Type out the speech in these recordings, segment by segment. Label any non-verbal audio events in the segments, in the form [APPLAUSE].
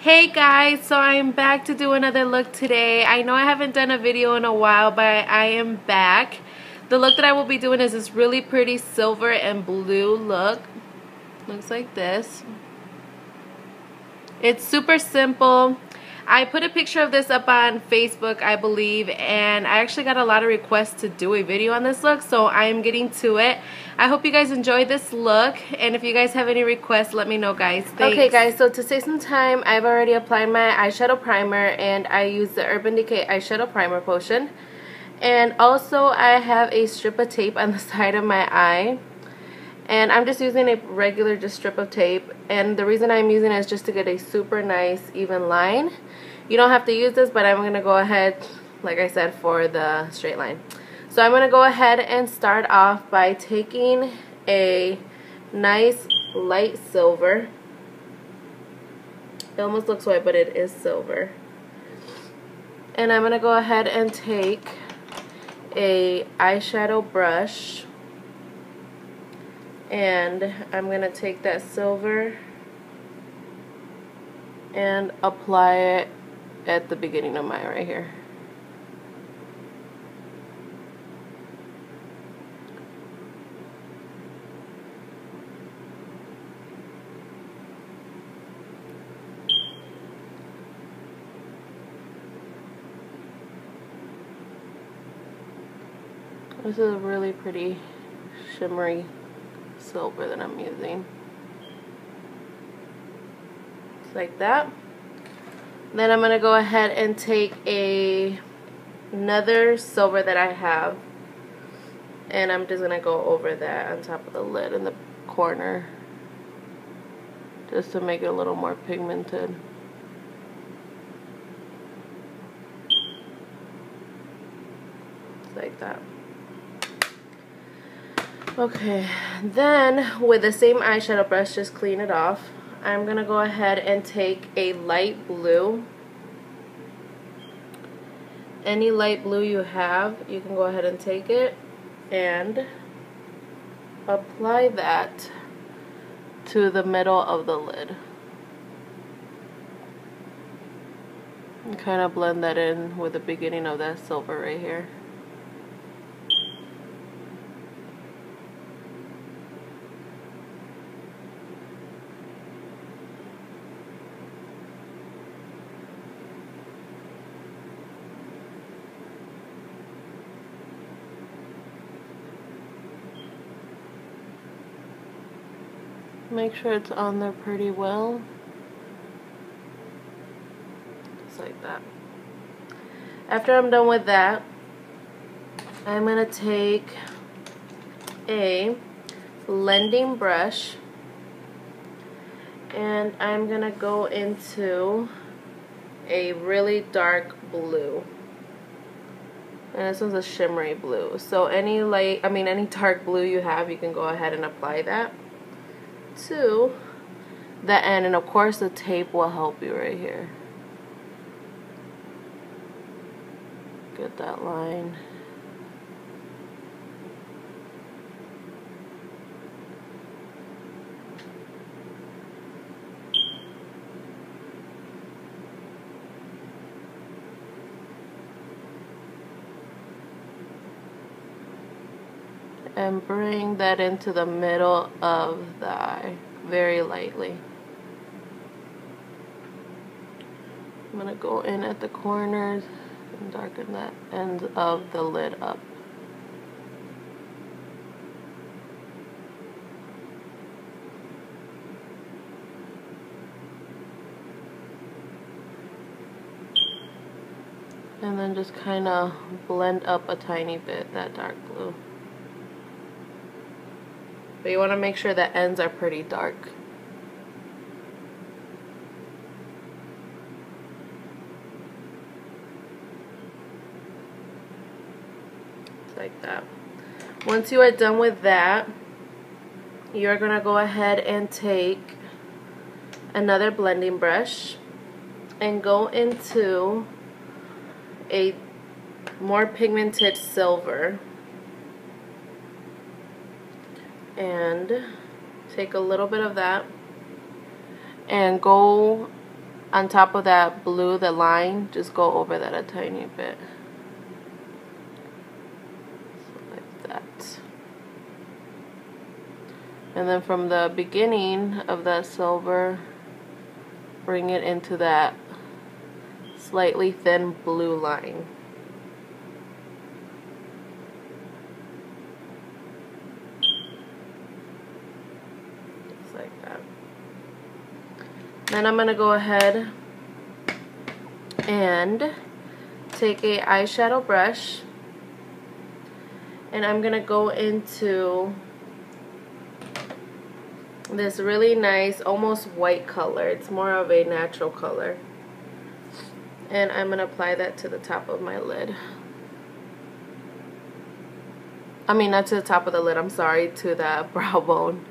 Hey guys, so I'm back to do another look today. I know I haven't done a video in a while, but I am back. The look that I will be doing is this really pretty silver and blue look. Looks like this. It's super simple. I put a picture of this up on Facebook, I believe, and I actually got a lot of requests to do a video on this look, so I'm getting to it. I hope you guys enjoy this look, and if you guys have any requests, let me know, guys. Thanks. Okay, guys, so to save some time, I've already applied my eyeshadow primer, and I use the Urban Decay Eyeshadow Primer Potion. And also, I have a strip of tape on the [LAUGHS] side of my eye. And I'm just using a regular just strip of tape. And the reason I'm using it is just to get a super nice even line. You don't have to use this, but I'm going to go ahead, like I said, for the straight line. So I'm going to go ahead and start off by taking a nice light silver. It almost looks white, but it is silver. And I'm going to go ahead and take a eyeshadow brush and I'm going to take that silver and apply it at the beginning of my right here. This is a really pretty shimmery silver that I'm using. Just like that. Then I'm going to go ahead and take a another silver that I have and I'm just going to go over that on top of the lid in the corner just to make it a little more pigmented. Just like that. Okay, then with the same eyeshadow brush, just clean it off. I'm going to go ahead and take a light blue. Any light blue you have, you can go ahead and take it and apply that to the middle of the lid. And kind of blend that in with the beginning of that silver right here. Make sure it's on there pretty well. Just like that. After I'm done with that, I'm going to take a blending brush and I'm going to go into a really dark blue. And this one's a shimmery blue. So any light, I mean any dark blue you have, you can go ahead and apply that to the end and of course the tape will help you right here. Get that line and bring that into the middle of the eye very lightly. I'm going to go in at the corners and darken that end of the lid up. And then just kind of blend up a tiny bit that dark blue. But you want to make sure the ends are pretty dark. like that. Once you are done with that, you're going to go ahead and take another blending brush and go into a more pigmented silver and take a little bit of that and go on top of that blue, the line, just go over that a tiny bit. like that. And then from the beginning of that silver, bring it into that slightly thin blue line. Just like that. Then I'm going to go ahead and take a eyeshadow brush and I'm going to go into this really nice almost white color. It's more of a natural color. And I'm going to apply that to the top of my lid. I mean, not to the top of the lid, I'm sorry, to the [LAUGHS] brow bone.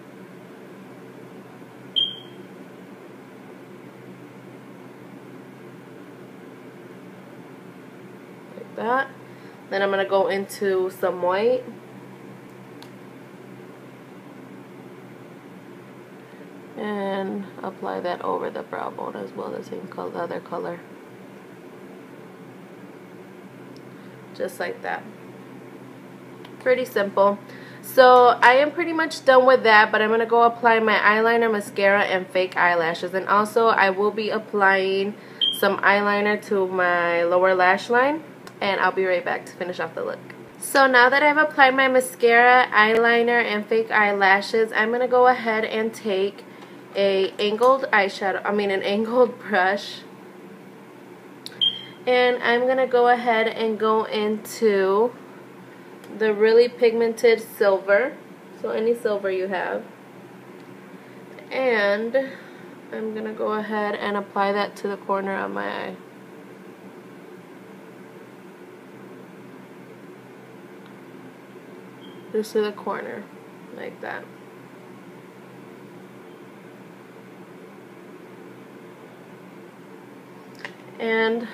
That. Then I'm going to go into some white. And apply that over the brow bone as well, the same color, the other color. Just like that. Pretty simple. So I am pretty much done with that, but I'm going to go apply my eyeliner, mascara, and fake eyelashes. And also I will be applying some eyeliner to my lower lash line and I'll be right back to finish off the look. So now that I've applied my mascara, eyeliner, and fake eyelashes, I'm going to go ahead and take a angled eyeshadow, I mean an angled [LAUGHS] brush. And I'm going to go ahead and go into the really pigmented silver. So any silver you have. And I'm going to go ahead and apply that to the corner of my eye. Just to the corner like that. And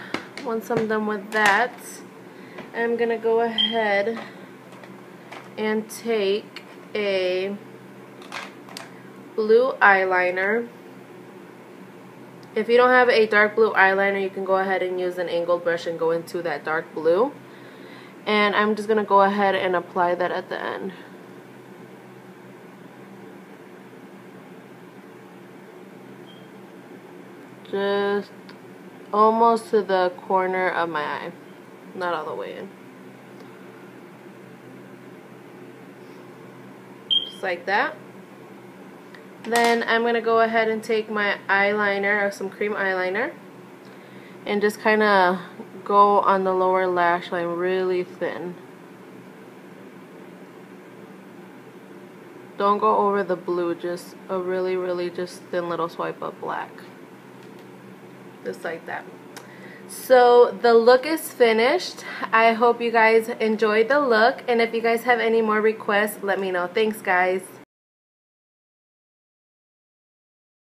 once I'm done with that I'm gonna go ahead and take a blue eyeliner. If you don't have a dark blue eyeliner you can go ahead and use an angled brush and go into that dark blue and I'm just going to go ahead and apply that at the end. Just almost to the corner of my eye. Not all the way in. Just like that. Then I'm going to go ahead and take my eyeliner, or some cream eyeliner, and just kind of go on the lower lash line really thin. Don't go over the blue, just a really, really just thin little swipe of black. Just like that. So the look is finished. I hope you guys enjoyed the look. And if you guys have any more requests, let me know. Thanks, guys.